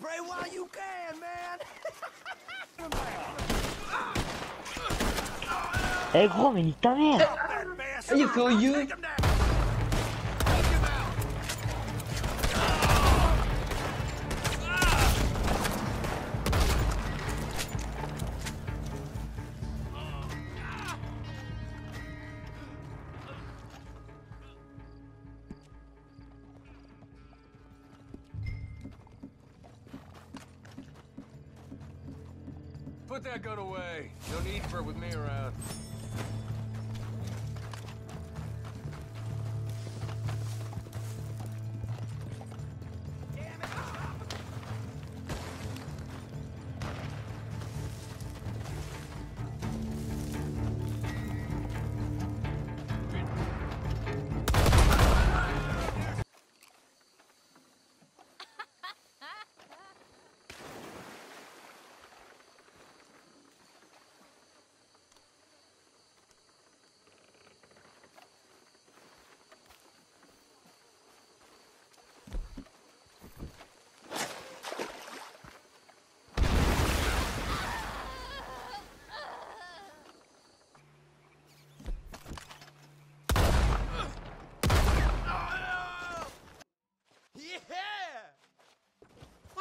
Pray while you can, man. Eh gros, mais nique ta mère you Put that gun away. No need for it with me around.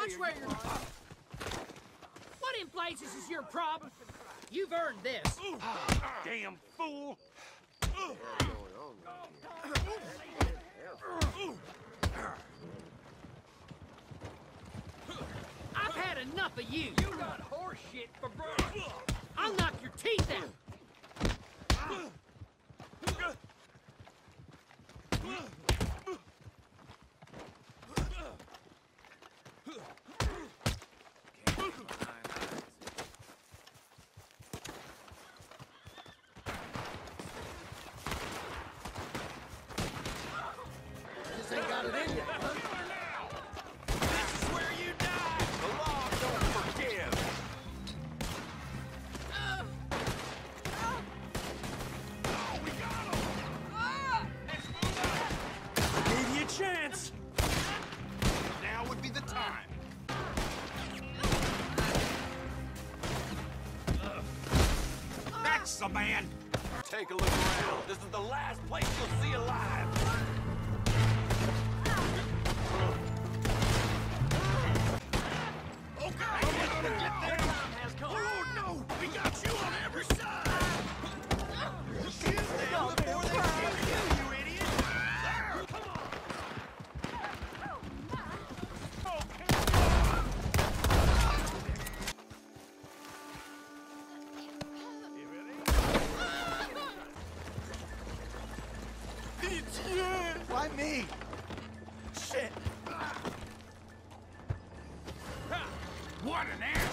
Watch where you're. What in blazes is your problem? You've earned this. Damn fool. I've had enough of you. You got horse shit for breakfast. I'll knock your teeth out. The man. Take a look around. This is the last place you'll see alive. What an! Help!